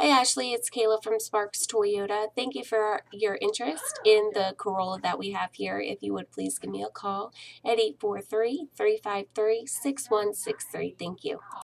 Hi, Ashley. It's Kayla from Sparks Toyota. Thank you for your interest in the Corolla that we have here. If you would please give me a call at 843 353 6163. Thank you.